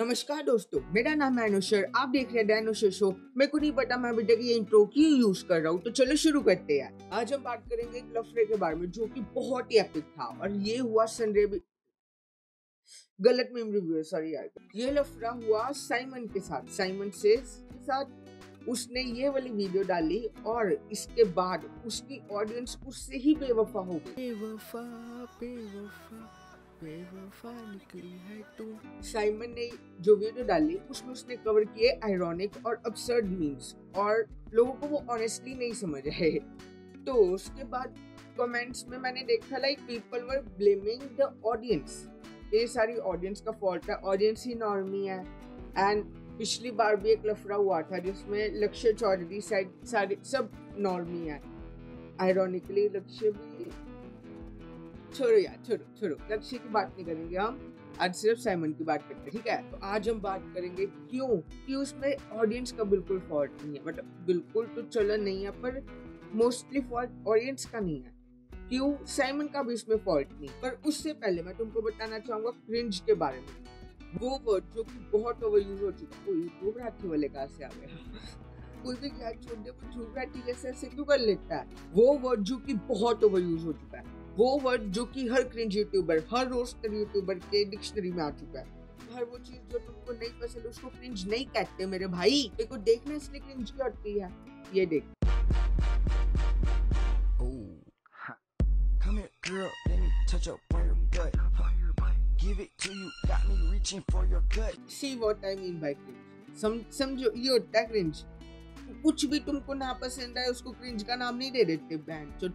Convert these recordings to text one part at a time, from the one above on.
नमस्कार दोस्तों, मेरा नाम है अनुशर। आप देख रहे हैं डायनोसर शो। मेरे को नहीं पता मैं तक ये इंट्रो क्यों यूज़ कर रहा हूँ। तो चलो शुरू करते हैं। आज हम बात करेंगे एक लफड़े के बारे में, जो कि बहुत ही एपिक था। और ये हुआ सनडे गलत मेमोरी व्यू सॉरी यार। ये लफड़ा हुआ साइमन के साथ। साइमन से साथ उसने ये वाली वीडियो डाली और इसके बाद उसकी ऑडियंस उससे ही बेवफा हो गई। बेवफा बेवफा। बेवफा निकली है तू साइमन ने जो वीडियो डाली, उसमें उसने कवर किए आयरॉनिक और अब्सर्ड मीम्स और लोगों को वो ऑनेस्टली नहीं समझ रहे। तो उसके बाद कमेंट्स में मैंने देखा like people were blaming the audience ये सारी ऑडियंस का फॉल्ट है ऑडियंस ही नॉर्मी है। एंड पिछली बार भी एक लफड़ा हुआ था जिसमें लक्ष्य चौधरी साइड सारे सब नॉर्मी है। आयरॉनिकली लक्ष्य भी छोड़ो यार, छोड़ो छोड़ो। लक्ष्य की बात नहीं करेंगे हम, आज सिर्फ़ साइमन की बात करते हैं, ठीक है? तो आज हम बात करेंगे क्यों? कि उसमें ऑडियंस का बिल्कुल फॉल्ट नहीं है? मतलब बिल्कुल तो चलो नहीं है, पर मोस्टली फॉल्ट ऑडियंस का नहीं है। क्यों? साइमन का भी इसमें फॉल्ट नहीं। पर उससे पहले मैं तुमको बताना चाहूँगा क्रिंज के बारे में। वो वर्ड जो कि बहुत ओवर यूज़ हो चुका है यूट्यूब राठी वाले कहा से आ गया? कोई भी क्या छोटे को झूठ जैसे ऐसे क्यों कर लेता है। वो वर्ड जो कि बहुत ओवर यूज़ हो चुका है। वो वर्ड जो कि हर क्रिंज यूट्यूबर हर रोस्टर यूट्यूबर के डिक्शनरी में आ चुका है हर वो चीज़ जो तुमको नहीं पसंद उसको क्रिंज नहीं कहते मेरे भाई देखो देखना इसलिए क्रिंज की होती है ये देख Come here, girl, let me touch up on your butt. Give it to you, got me reaching for your gut. See what I mean by cringe. सम समझो ये होता है क्रिंज कुछ भी तुमको ना पसंद आए, उसको क्रिंज का नाम नहीं दे देते बैंड जो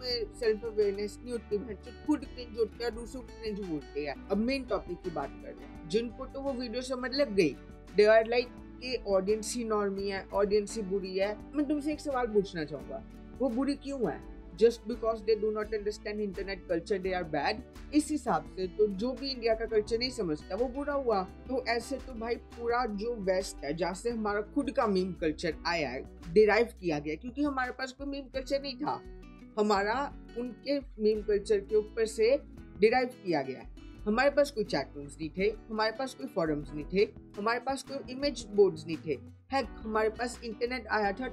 में सेल्फ अवेयरनेस नहीं होती बच्चे खुद क्रिंज होते हैं दूसरों को क्रिंज बोलते हैं। अब मेन टॉपिक की बात कर रहे हैं। जिनको तो वो वीडियो समझ लग गई। दे आर लाइक कि ऑडियंस ही नॉर्मी है ऑडियंस ही बुरी है। मैं तुमसे एक सवाल पूछना चाहूँगा। वो बुरी क्यों है? Just because they do not understand internet culture they are bad इस हिसाब से तो जो भी इंडिया का कल्चर नहीं समझता, वो बुरा हुआ। तो ऐसे तो भाई पूरा जो वेस्ट है, जहाँ से हमारा खुद का मीम कल्चर आया है डिराइव किया गया क्योंकि हमारे पास कोई मीम कल्चर नहीं था। हमारा उनके मीम कल्चर के ऊपर से डिराइव किया गया है। हमारे पास कोई चैट रूम्स नहीं थे, हमारे पास कोई फॉरम्स नहीं थे, हमारे पास कोई इमेज बोर्ड्स नहीं थे। है हमारे पास इंटरनेट आया था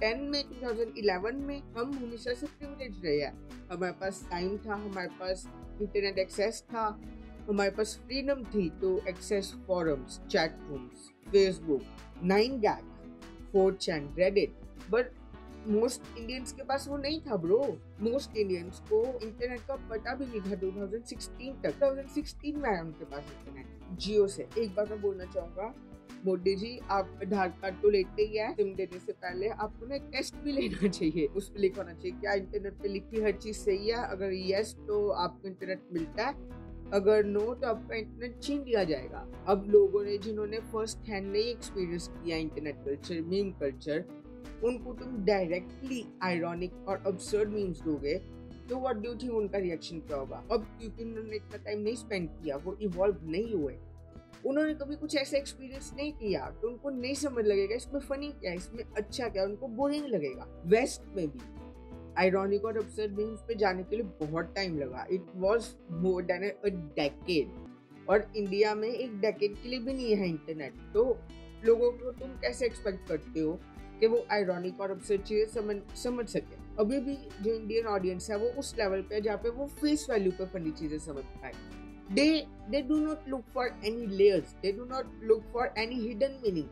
2010 में 2011 में हम हमेशा से प्रिविलेज रहे हैं हमारे पास टाइम था, हमारे पास इंटरनेट एक्सेस था, हमारे पास फ्रीडम थी to access forums chat rooms Facebook nine gag four chan Reddit but most Indians के पास वो नहीं था ब्रो मोस्ट इंडियंस को इंटरनेट का पता भी नहीं था 2016 तक। 2016 में आया उनके पास इंटरनेट जियो से। एक बार मैं बोलना चाहूँगा मोदी जी, आप आधार कार्ड तो लेते ही है। सिम देने से पहले आपको ना टेस्ट भी लेना चाहिए। उस पर लिखा होना चाहिए क्या इंटरनेट पे लिखी हर चीज़ सही है? अगर यस तो आपको इंटरनेट मिलता है। अगर नो तो आपका इंटरनेट छीन लिया जाएगा। अब लोगों ने, जिन्होंने फ़र्स्ट हैंड नहीं एक्सपीरियंस किया इंटरनेट कल्चर मीम कल्चर उनको तुम डायरेक्टली आयरॉनिक और अब्सर्ड मीम्स दोगे तो व्हाट डू थिंक उनका रिएक्शन क्या होगा? अब क्योंकि उन्होंने इतना टाइम नहीं स्पेंड किया, वो इवॉल्व नहीं हुए। उन्होंने कभी कुछ ऐसा एक्सपीरियंस नहीं किया तो उनको नहीं समझ लगेगा, इसमें फनी क्या है इसमें अच्छा क्या, उनको बोरिंग लगेगा। वेस्ट में भी आयरॉनिक और अब्सर्ड मीम्स पे जाने के लिए बहुत टाइम लगा। It was more than a decade और इंडिया में एक डेकेड के लिए भी नहीं है इंटरनेट तो लोगों को तुम कैसे एक्सपेक्ट करते हो कि वो आयरॉनिक और अपसेट चीज़ें समझ समझ सके? अभी भी जो इंडियन ऑडियंस है, वो उस लेवल पे है जहाँ पे वो फेस वैल्यू पे फनी चीज़ें समझ पाए। They they do not look for any layers they do not look for any hidden meaning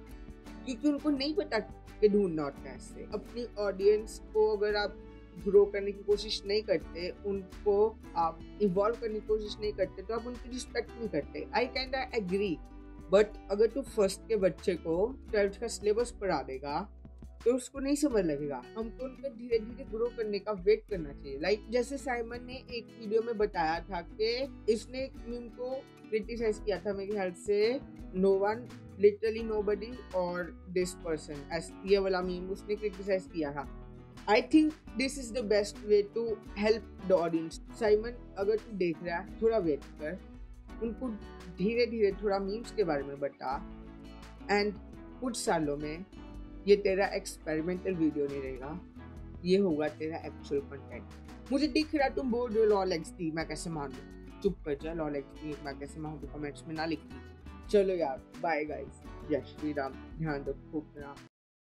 क्योंकि उनको नहीं पता कि ढूंढना होता है इससे अपनी ऑडियंस को अगर आप ग्रो करने की कोशिश नहीं करते, उनको आप इवॉल्व करने की कोशिश नहीं करते तो आप उनकी रिस्पेक्ट नहीं करते। आई कैन एग्री बट अगर तू फ़र्स्ट के बच्चे को ट्वेल्थ का सिलेबस पढ़ा देगा तो उसको नहीं समझ लगेगा। हमको उनका धीरे धीरे ग्रो करने का वेट करना चाहिए। लाइक like, जैसे साइमन ने एक वीडियो में बताया था कि इसने एक मीम को क्रिटिसाइज किया था मेरे ख्याल से। No one literally nobody और दिस पर्सन ये वाला मीम उसने क्रिटिसाइज किया था। I think this is the best way to help the audience Simon अगर तू देख रहा है थोड़ा वेट कर। उनको धीरे धीरे थोड़ा मीम्स के बारे में बता। एंड कुछ सालों में ये तेरा एक्सपेरिमेंटल वीडियो नहीं रहेगा। ये होगा तेरा एक्चुअल कंटेंट मुझे दिख रहा तुम बोल रहे हो लॉल एक्स डी मैं कैसे मान लूँ चुप कर जा लॉल एक्सप्लेन मैं कैसे मैं कमेंट्स में ना लिखती। चलो यार बाय गाइस जय श्री राम। ध्यान रखो अपना।